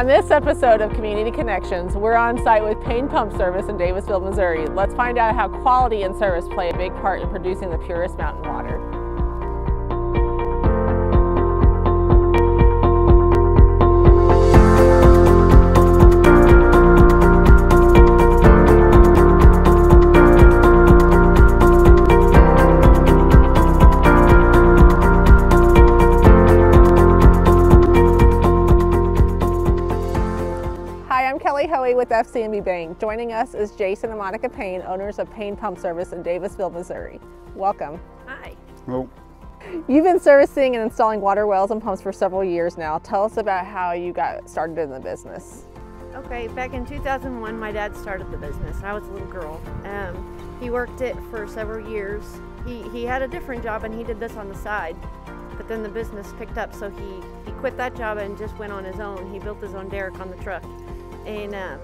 On this episode of Community Connections, we're on site with Payne Pump Service in Davisville, Missouri. Let's find out how quality and service play a big part in producing the purest mountain water. Kelly Hoey with FCNB Bank. Joining us is Jason and Monica Payne, owners of Payne Pump Service in Davisville, Missouri. Welcome. Hi. Well, You've been servicing and installing water wells and pumps for several years now. Tell us about how you got started in the business. Okay, back in 2001, my dad started the business. I was a little girl. Um, he worked it for several years. He, he had a different job and he did this on the side. But then the business picked up, so he, he quit that job and just went on his own. He built his own derrick on the truck. And um,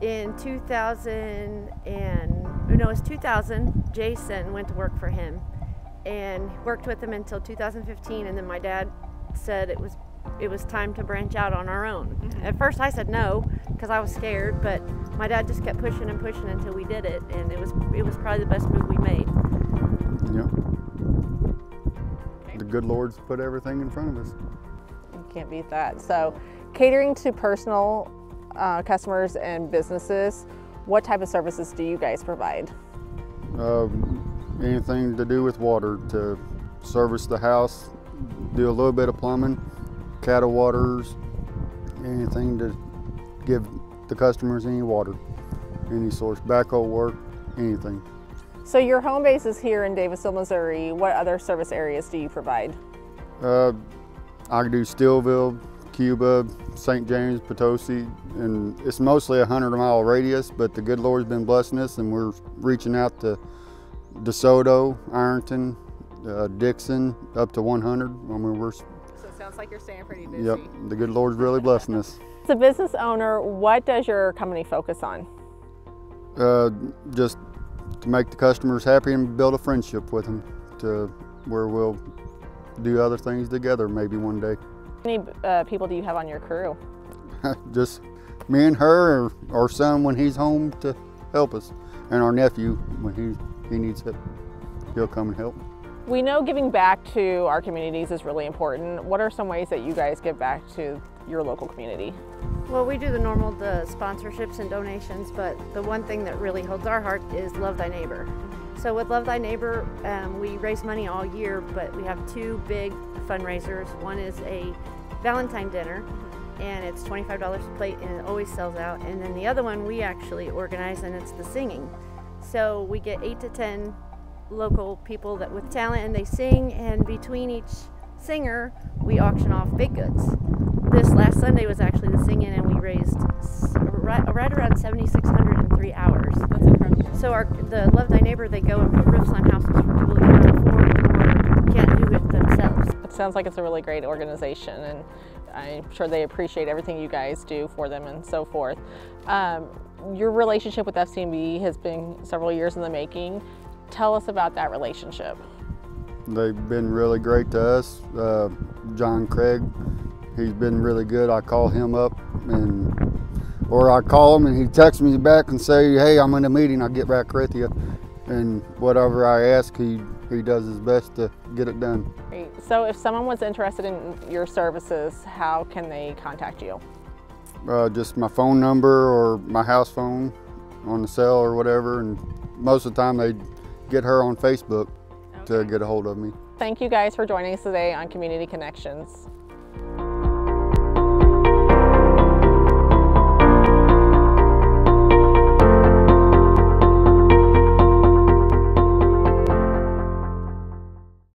in 2000 and, no, it was 2000, Jason went to work for him and worked with him until 2015. And then my dad said it was it was time to branch out on our own. At first, I said no because I was scared, but my dad just kept pushing and pushing until we did it, and it was it was probably the best move we made. yeah. The good Lord's put everything in front of us. You can't beat that. So, catering to personal uh, customers and businesses, what type of services do you guys provide? Um, anything to do with water to service the house, do a little bit of plumbing, cattle waters, anything to give the customers any water, any source, backhoe work, anything. So, your home base is here in Davisville, Missouri. What other service areas do you provide? Uh, I do Steelville, Cuba, St. James, Potosi, and it's mostly a hundred mile radius, but the good Lord's been blessing us and we're reaching out to DeSoto, Ironton, uh, Dixon, up to 100. I mean, we're, So, it sounds like you're staying pretty busy. yep, the good Lord's really blessing us. As a business owner, what does your company focus on? Uh, just to make the customers happy and build a friendship with them to where we'll do other things together maybe one day. How many uh, people do you have on your crew? just me and her, or our son when he's home to help us, and our nephew when he, he needs help, he'll come and help. We know giving back to our communities is really important. What are some ways that you guys give back to your local community? Well, we do the normal the sponsorships and donations, but the one thing that really holds our heart is love thy neighbor. So with Love Thy Neighbor, um, we raise money all year, but we have two big fundraisers. One is a Valentine dinner, and it's $25 a plate, and it always sells out. And then the other one we actually organize, and it's the singing. So we get eight to ten local people that with talent, and they sing. And between each singer, we auction off big goods. This last Sunday was actually the singing, and we raised right, right around 7,600 in three hours. That's. So our the Love Thy Neighbor, they go and put roofs on houses for people that can't afford or can't do it themselves. It sounds like it's a really great organization, and I'm sure they appreciate everything you guys do for them and so forth. Um, your relationship with FCNB has been several years in the making. Tell us about that relationship. They've been really great to us. Uh, John Craig, he's been really good. I call him up and or I call him and he texts me back and say, "Hey, I'm in a meeting. I'll get back with you." And whatever I ask, he he does his best to get it done. So, if someone was interested in your services, how can they contact you? Uh, just my phone number or my house phone on the cell or whatever. And most of the time, they get her on Facebook to get a hold of me. Thank you guys for joining us today on Community Connections.